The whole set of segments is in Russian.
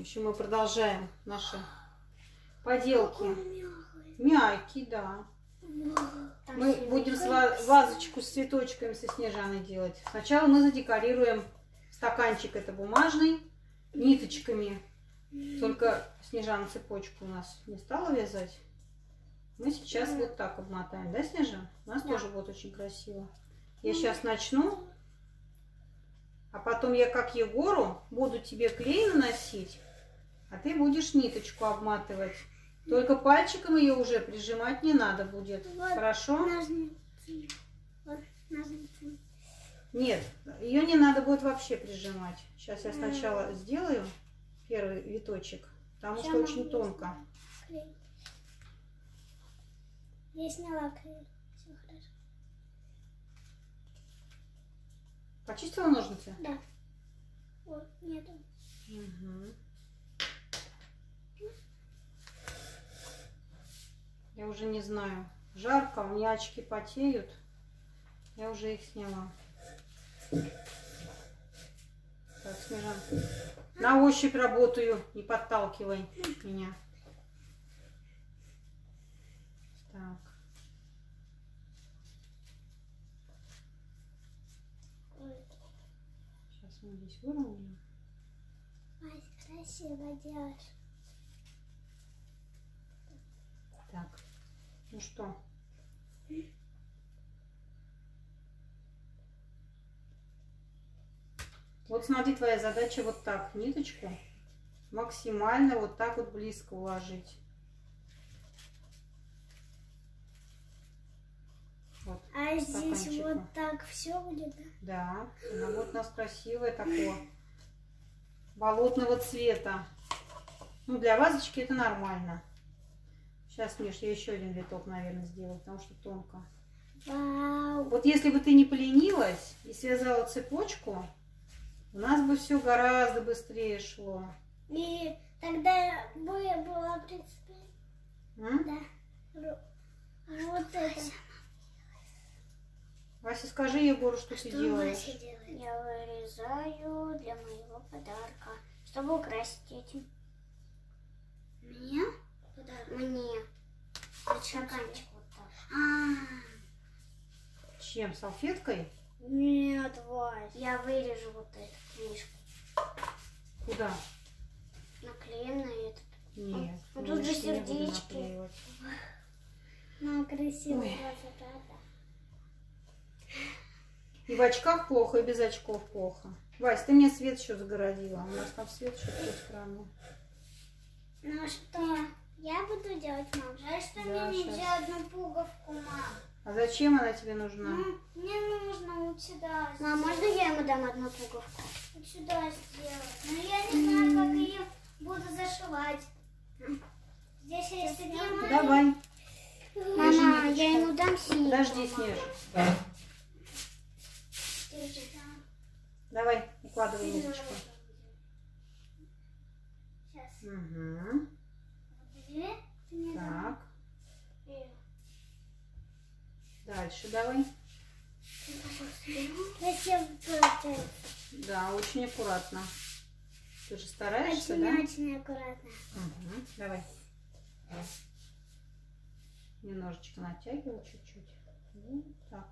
Общем, мы продолжаем наши поделки. мягкий. Да. Мы будем вазочку с цветочками со Снежаной делать. Сначала мы задекорируем стаканчик, это бумажный, ниточками. Только Снежана цепочку у нас не стала вязать. Мы сейчас вот так обмотаем, да, Снежан? У нас Да. тоже будет очень красиво. Я сейчас начну, а потом я, как Егору, буду тебе клей наносить, а ты будешь ниточку обматывать. Только пальчиком ее уже прижимать не надо будет. Вот. Хорошо? Ножницы. Вот ножницы. Нет, ее не надо будет вообще прижимать. Сейчас я сначала сделаю первый виточек, потому что Всё очень тонко. Клей. Я сняла клей. Все хорошо. Почистила ножницы? Да. Вот, нету. Мгм. Я уже не знаю. Жарко, у меня очки потеют. Я уже их сняла. Так, Снежан, на ощупь работаю, не подталкивай меня. Так. Сейчас мы здесь выровняем. Ай, красиво делаешь. Так, ну что? Вот смотри, твоя задача вот так, ниточку максимально вот так вот близко уложить. Вот, А здесь вот так все будет, да? да. Она вот у нас красивая такого болотного цвета. Ну, для вазочки это нормально. Сейчас, Миш, я еще один виток, наверное, сделаю, потому что тонко. Вау. Вот если бы ты не поленилась и связала цепочку, у нас бы все гораздо быстрее шло. И тогда бы была, в принципе, М? да. А вот это. Вася, скажи Егору, что, ты делаешь. Вася делает? Я вырезаю для моего подарка, чтобы украсить этим. Мне? Подарок? Мне. Стаканчик вот так. А, Чем? Салфеткой? нет, Вась. Я вырежу вот эту книжку. Куда? Наклеим на этот. Нет. Мы тут же сердечки. наклеивать. Ну, красиво. И в очках плохо, и без очков плохо. Вась, ты мне свет еще загородила. У нас там свет что-то странное. Ну что, я буду делать, мам? Жаль, что Да, мне щас. нельзя одну пуговку, мам. А зачем она тебе нужна? Ну, мне нужно вот сюда Мам, можно я ему дам одну пуговку? Вот сюда сделать. Но я не знаю, как ее буду зашивать. Здесь есть такие Давай. Мама, я ему дам синий. Подожди, Снеж. Давай, укладывай ниточку. Сейчас. Угу. Две. Ты мне Так. дашь. Дальше давай. Да, очень аккуратно. Ты же стараешься, да? Очень-очень аккуратно. Угу. Давай. Немножечко натягивай чуть-чуть. Вот так.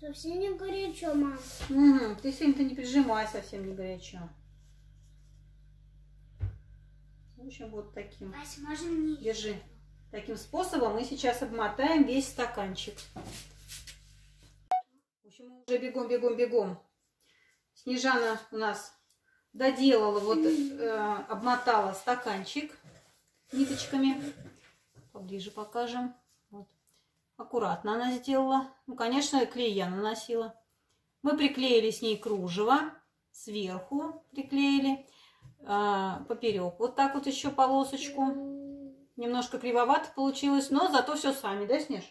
Совсем не горячо, мам. Угу. Ты сегодня-то не прижимай совсем не горячо. В общем, вот таким. Вась, можем не... Держи. Таким способом мы сейчас обмотаем весь стаканчик. В общем, мы уже бегом, бегом, бегом. Снежана у нас доделала, вот э, обмотала стаканчик ниточками. Поближе покажем. Вот. Аккуратно она сделала. Ну, конечно, клей я наносила. Мы приклеили с ней кружево. Сверху приклеили. э, поперек. Вот так вот еще полосочку. Немножко кривовато получилось, но зато все сами, да, Снеж?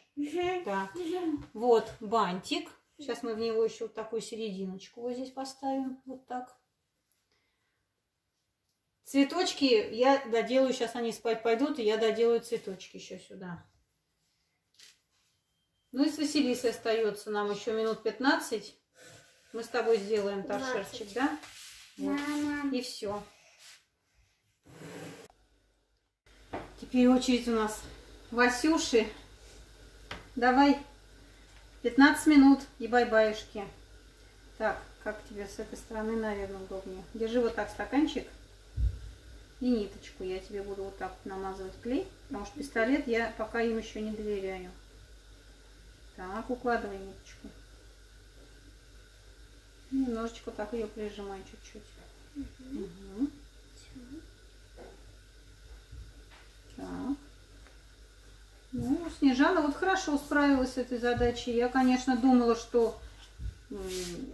Да. Вот бантик. Сейчас мы в него еще вот такую серединочку вот здесь поставим. Вот так. Цветочки я доделаю, сейчас они спать пойдут, и я доделаю цветочки еще сюда. Ну и с Василисой остается нам еще минут 15. Мы с тобой сделаем торшерчик, да? Вот. И все. Теперь очередь у нас Васюши. Давай 15 минут и бай-баюшки. Так, как тебе с этой стороны, наверное, удобнее. Держи вот так стаканчик и ниточку. Я тебе буду вот так намазывать клей, потому что пистолет я пока им еще не доверяю. Так, укладывай ниточку. Немножечко так ее прижимай чуть-чуть. Так. Ну, Снежана вот хорошо справилась с этой задачей. Я, конечно, думала, что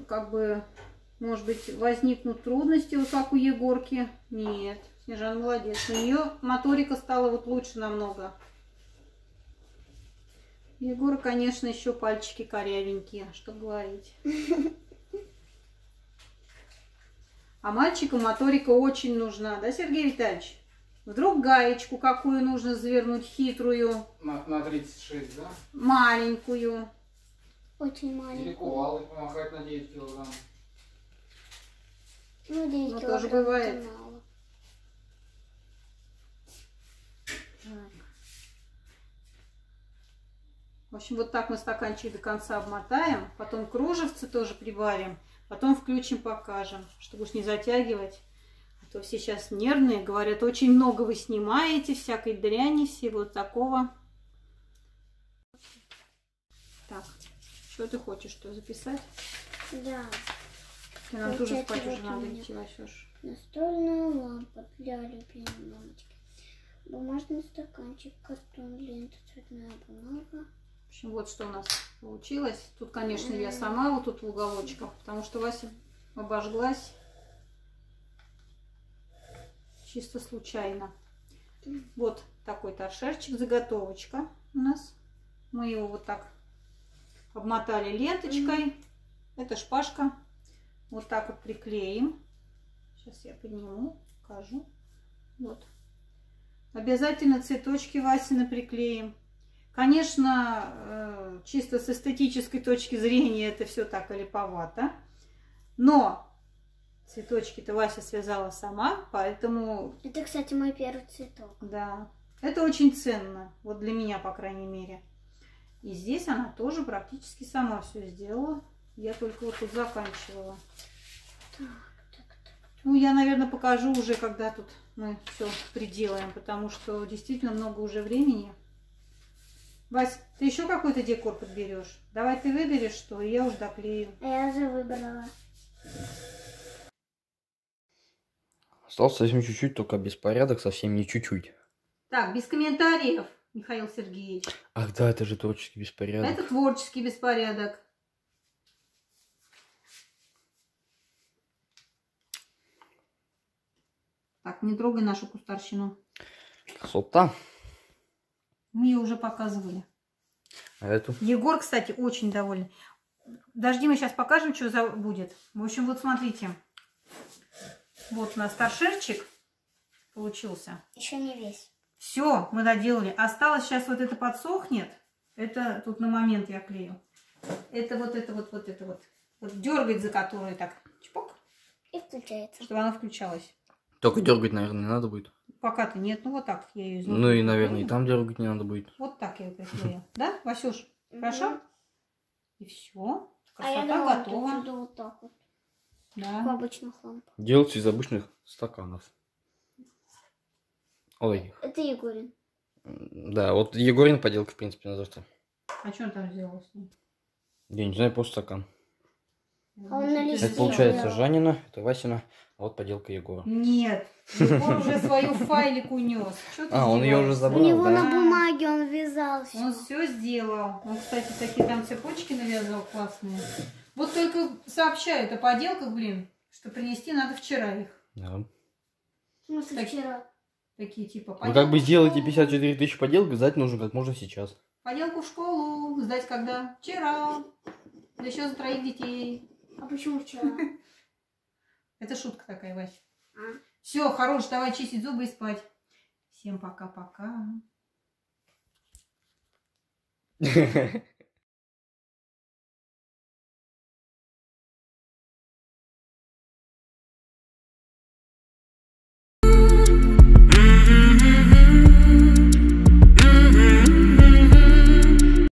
как бы, может быть, возникнут трудности, вот как у Егорки. Нет, Снежана молодец. У нее моторика стала вот лучше намного. Егора, конечно, еще пальчики корявенькие, что говорить. А мальчику моторика очень нужна, да, Сергей Витальевич? Вдруг гаечку какую нужно завернуть, хитрую, На, на 36, да? маленькую. Очень Или маленький. кувалдой помахать на 9 килограмм. Ну, 9 Ну, тоже килограмм бывает. это мало. В общем, вот так мы стаканчик до конца обмотаем, потом кружевцы тоже прибавим, потом включим, покажем, чтобы уж не затягивать. То все сейчас нервные, говорят, очень много вы снимаете, всякой дряни, всего такого. Так, что ты хочешь, что записать? Да. Ты нам тоже спать уже надо идти, Васюш. Настольная лампа для любимой мамочки. Бумажный стаканчик, картон, лента, цветная бумага. В общем, вот что у нас получилось. Тут, конечно, я сама вот тут в уголочках, потому что Вася обожглась чисто случайно. Вот такой торшерчик, заготовочка у нас. Мы его вот так обмотали ленточкой. Это шпажка. Вот так вот приклеим. Сейчас я подниму, покажу. Вот. Обязательно цветочки Васины приклеим. Конечно, э, чисто с эстетической точки зрения это все так липовато. Но цветочки-то Вася связала сама, поэтому, Это, кстати, мой первый цветок. да, это очень ценно. Вот для меня, по крайней мере. И здесь она тоже практически сама все сделала. Я только вот тут заканчивала. Так, так, так. Ну, я, наверное, покажу уже, когда тут мы все приделаем, потому что действительно много уже времени. Вась, ты еще какой-то декор подберешь? Давай ты выберешь что, и я уже доклею. А я уже выбрала. Остался совсем чуть-чуть, только беспорядок, совсем не чуть-чуть. Так, без комментариев, Михаил Сергеевич. Ах да, это же творческий беспорядок. Это творческий беспорядок. Так, не трогай нашу кустарщину. Красота. Мы ее уже показывали. А эту? Егор, кстати, очень доволен. Дожди мы сейчас покажем, что за будет. В общем, вот смотрите. Вот у нас торшерчик получился. Еще не весь. Все, мы доделали. Осталось сейчас вот это подсохнет. Это тут на момент я клею. Это вот это вот, вот это вот. Вот дергать за которую так, чпок, И включается. чтобы она включалась. Только дергать, наверное, не надо будет. Пока-то нет, ну вот так я ее Ну и, наверное, и там дергать не надо будет. Вот так я ее приклею. Да, Васюш? Хорошо? И все. А Красота готова. Как в Да. обычных лампах. Делать из обычных стаканов. Ой, Это Егорин. да, вот Егорин поделка, в принципе, на завтра. А что он там сделал с ним? Я не знаю, просто стакан. А он на листе Это получается сделал. Жанина, это Васина, а вот поделка Егора. Нет, Егор уже свою файлик унес. А, он её уже забрал, У него да? на бумаге он вязал. Он все сделал. Он, кстати, такие там цепочки навязал классные. Вот только сообщают о поделках, блин, что принести надо вчера их. Да. Смысле, Так. вчера. Такие типа Вы поделку как бы сделайте школу. 54 тысячи поделок, сдать нужно как можно сейчас. Поделку в школу сдать когда? Вчера. Да еще за троих детей. А почему вчера? Это шутка такая, Вась. А? Все, хорош, давай чистить зубы и спать. Всем пока-пока.